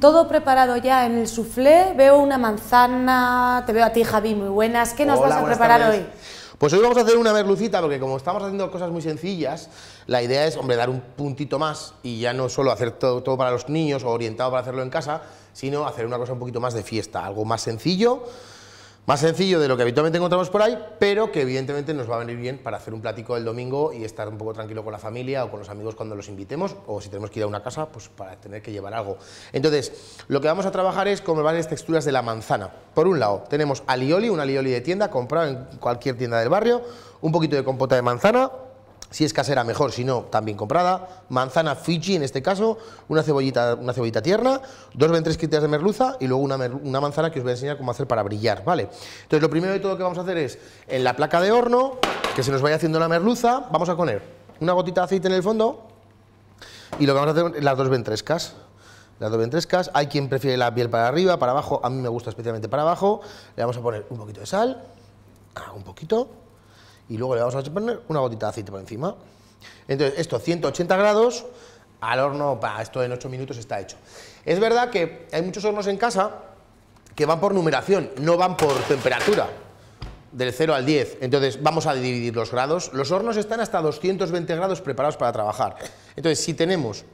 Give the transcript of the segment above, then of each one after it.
Todo preparado ya en el soufflé. Veo una manzana, te veo a ti, Javi, muy buenas. ¿Qué nos Hola, vas a preparar tardes. hoy? Pues hoy vamos a hacer una merlucita, porque como estamos haciendo cosas muy sencillas, la idea es, hombre, dar un puntito más y ya no solo hacer todo, todo para los niños o orientado para hacerlo en casa, sino hacer una cosa un poquito más de fiesta, algo más sencillo, más sencillo de lo que habitualmente encontramos por ahí, pero que evidentemente nos va a venir bien para hacer un platico el domingo y estar un poco tranquilo con la familia o con los amigos cuando los invitemos, o si tenemos que ir a una casa, pues para tener que llevar algo. Entonces, lo que vamos a trabajar es con varias texturas de la manzana. Por un lado, tenemos alioli, un alioli de tienda, comprado en cualquier tienda del barrio, un poquito de compota de manzana, si es casera, mejor, si no, también comprada. Manzana Fiji, en este caso, una cebollita, una cebollita tierna, dos ventresquitas de merluza y luego una, manzana que os voy a enseñar cómo hacer para brillar, ¿vale? Entonces, lo primero de todo que vamos a hacer es, en la placa de horno, que se nos vaya haciendo la merluza, vamos a poner una gotita de aceite en el fondo y lo que vamos a hacer las dos ventrescas. Las dos ventrescas, hay quien prefiere la piel para arriba, para abajo, a mí me gusta especialmente para abajo. Le vamos a poner un poquito de sal, ah, un poquito, y luego le vamos a poner una gotita de aceite por encima. Entonces, esto 180 grados, al horno, para esto en 8 minutos está hecho. Es verdad que hay muchos hornos en casa que van por numeración, no van por temperatura, del 0 al 10. Entonces, vamos a dividir los grados. Los hornos están hasta 220 grados preparados para trabajar. Entonces, si tenemos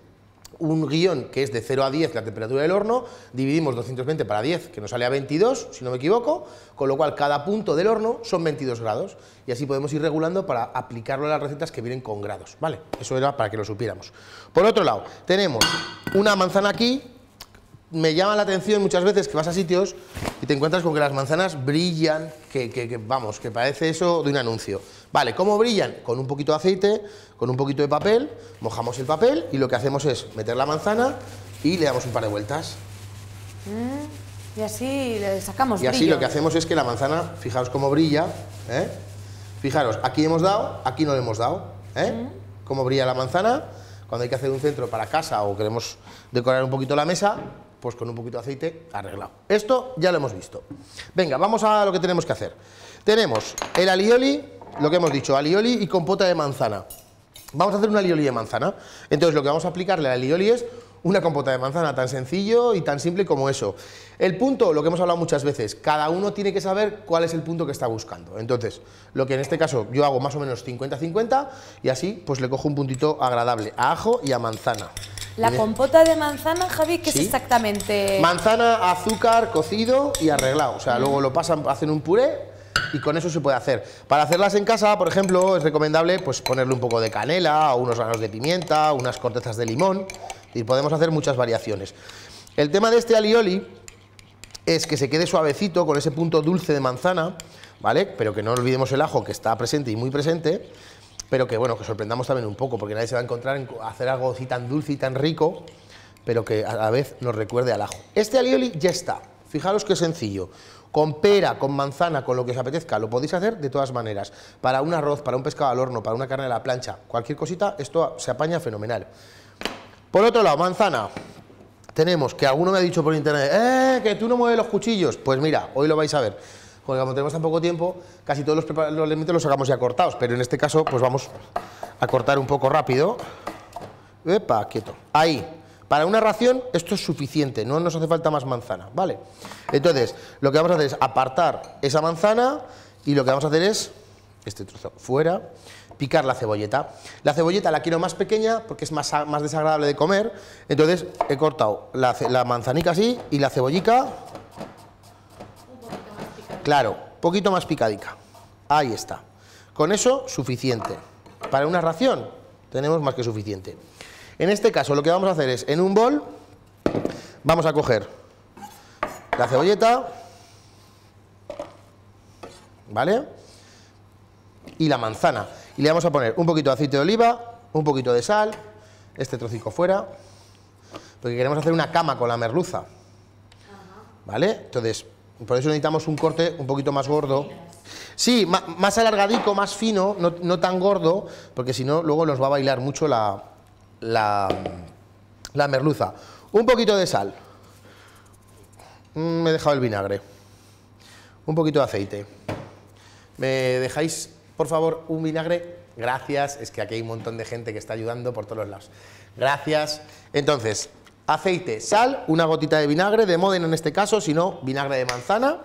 un guion que es de 0 a 10 la temperatura del horno, dividimos 220 para 10, que nos sale a 22, si no me equivoco, con lo cual cada punto del horno son 22 grados y así podemos ir regulando para aplicarlo a las recetas que vienen con grados, ¿vale? Eso era para que lo supiéramos. Por otro lado, tenemos una manzana aquí, me llama la atención muchas veces que vas a sitios y te encuentras con que las manzanas brillan, que, que- que, vamos, que parece eso de un anuncio. Vale, ¿cómo brillan? Con un poquito de aceite, con un poquito de papel, mojamos el papel y lo que hacemos es meter la manzana y le damos un par de vueltas. Y así le sacamos Y así lo que hacemos es que la manzana, fijaos cómo brilla, ¿eh? Fijaros, aquí hemos dado, aquí no le hemos dado, ¿eh? Cómo brilla la manzana, cuando hay que hacer un centro para casa o queremos decorar un poquito la mesa, pues con un poquito de aceite arreglado. Esto ya lo hemos visto. Venga, vamos a lo que tenemos que hacer. Tenemos el alioli, lo que hemos dicho, alioli y compota de manzana. Vamos a hacer una alioli de manzana. Entonces, lo que vamos a aplicarle al alioli es una compota de manzana tan sencillo y tan simple como eso. El punto, lo que hemos hablado muchas veces, cada uno tiene que saber cuál es el punto que está buscando. Entonces, lo que en este caso yo hago más o menos 50-50 y así pues le cojo un puntito agradable a ajo y a manzana. La compota de manzana, Javi, ¿qué Sí. es exactamente? Manzana, azúcar, cocido y arreglado. O sea, luego lo pasan, hacen un puré y con eso se puede hacer. Para hacerlas en casa, por ejemplo, es recomendable pues, ponerle un poco de canela, o unos granos de pimienta, unas cortezas de limón. Y podemos hacer muchas variaciones. El tema de este alioli es que se quede suavecito con ese punto dulce de manzana, ¿vale? Pero que no olvidemos el ajo que está presente y muy presente, pero que bueno, que sorprendamos también un poco, porque nadie se va a encontrar en hacer algo así tan dulce y tan rico, pero que a la vez nos recuerde al ajo. Este alioli ya está. Fijaros qué sencillo. Con pera, con manzana, con lo que os apetezca, lo podéis hacer de todas maneras. Para un arroz, para un pescado al horno, para una carne a la plancha, cualquier cosita, esto se apaña fenomenal. Por otro lado, manzana. Tenemos que alguno me ha dicho por internet, ¡eh! Que tú no mueves los cuchillos. Pues mira, hoy lo vais a ver. Porque como tenemos tan poco tiempo, casi todos los, los elementos los sacamos ya cortados. Pero en este caso, pues vamos a cortar un poco rápido. Epa, quieto. Ahí. Para una ración esto es suficiente, no nos hace falta más manzana, ¿vale? Entonces, lo que vamos a hacer es apartar esa manzana y lo que vamos a hacer es, este trozo fuera, picar la cebolleta. La cebolleta la quiero más pequeña porque es más, más desagradable de comer, entonces he cortado la, la manzanica así y la cebollica, claro, poquito más picadica. Ahí está. Con eso, suficiente. Para una ración, tenemos más que suficiente. En este caso, lo que vamos a hacer es, en un bol, vamos a coger la cebolleta, ¿vale? Y la manzana. Y le vamos a poner un poquito de aceite de oliva, un poquito de sal, este trocico fuera, porque queremos hacer una cama con la merluza. ¿Vale? Entonces, por eso necesitamos un corte un poquito más gordo. Sí, más alargadico, más fino, no, tan gordo, porque si no, luego nos va a bailar mucho la, la, la merluza. Un poquito de sal. Mm, Me he dejado el vinagre. Un poquito de aceite. ¿Me dejáis, por favor, un vinagre Gracias, es que aquí hay un montón de gente que está ayudando por todos lados. Gracias. Entonces, aceite, sal, una gotita de vinagre, de Modena en este caso, si no, vinagre de manzana.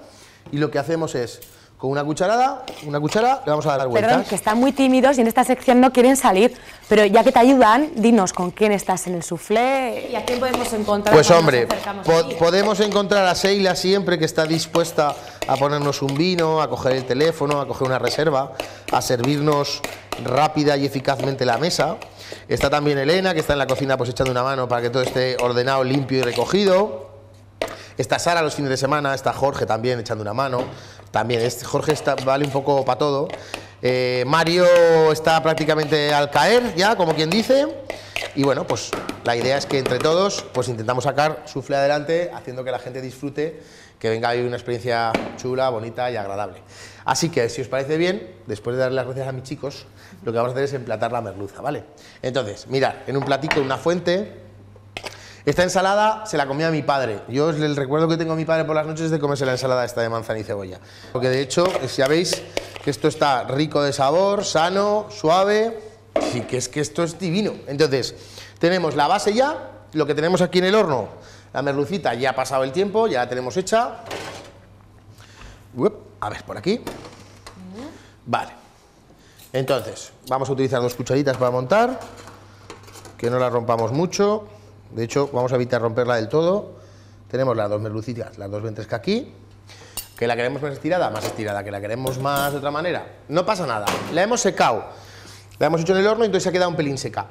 Y lo que hacemos es, con una cucharada, una cuchara, le vamos a dar vueltas. Perdón, que están muy tímidos y en esta sección no quieren salir, pero ya que te ayudan, dinos con quién estás en el soufflé y a quién podemos encontrar. Pues hombre, po- podemos encontrar a Seila siempre que está dispuesta a ponernos un vino, a coger el teléfono, a coger una reserva, a servirnos rápida y eficazmente la mesa. Está también Elena, que está en la cocina pues echando una mano para que todo esté ordenado, limpio y recogido. Está Sara los fines de semana, está Jorge también echando una mano. También este Jorge vale un poco para todo. Eh, Mario está prácticamente al caer ya, como quien dice. Y bueno, pues la idea es que entre todos pues intentamos sacar sufle adelante, haciendo que la gente disfrute, que venga a vivir una experiencia chula, bonita y agradable. Así que si os parece bien, después de darle las gracias a mis chicos, lo que vamos a hacer es emplatar la merluza, ¿vale? Entonces, mirad, en un platico, una fuente, esta ensalada se la comía mi padre. Yo el recuerdo que tengo a mi padre por las noches es de comerse la ensalada esta de manzana y cebolla. Porque de hecho, ya veis que esto está rico de sabor, sano, suave, y que es que esto es divino. Entonces, tenemos la base ya, lo que tenemos aquí en el horno, la merlucita ya ha pasado el tiempo, ya la tenemos hecha. A ver, por aquí. Vale. Entonces, vamos a utilizar dos cucharitas para montar, que no la rompamos mucho. De hecho, vamos a evitar romperla del todo. Tenemos las dos merlucitas, las dos ventrescas aquí. Que la queremos más estirada, más estirada. Que la queremos más de otra manera. No pasa nada. La hemos secado. La hemos hecho en el horno y entonces se ha quedado un pelín seca.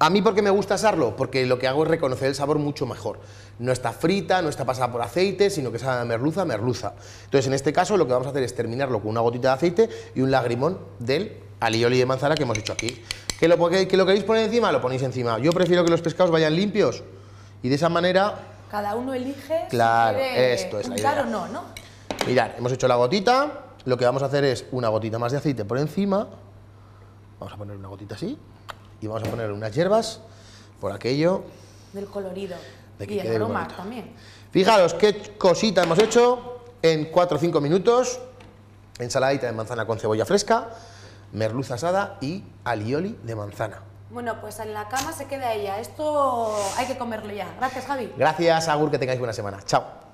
A mí, ¿por qué me gusta asarlo? Porque lo que hago es reconocer el sabor mucho mejor. No está frita, no está pasada por aceite, sino que sabe a merluza, merluza. Entonces, en este caso, lo que vamos a hacer es terminarlo con una gotita de aceite y un lagrimón del alioli de manzana que hemos hecho aquí. ¿Que lo, que, que lo queréis poner encima? Lo ponéis encima. Yo prefiero que los pescados vayan limpios y de esa manera, Cada uno elige Claro, si quiere esto es la idea. o no, ¿no? mirad, hemos hecho la gotita. Lo que vamos a hacer es una gotita más de aceite por encima. Vamos a poner una gotita así. Y vamos a poner unas hierbas por aquello. Del colorido. De que y el aroma bonito. también. Fijaros qué cosita hemos hecho en 4 o 5 minutos. Ensaladita de manzana con cebolla fresca, merluza asada y alioli de manzana. Bueno, pues en la cama se queda ella. Esto hay que comerlo ya. Gracias, Javi. Gracias, Agur, que tengáis buena semana. Chao.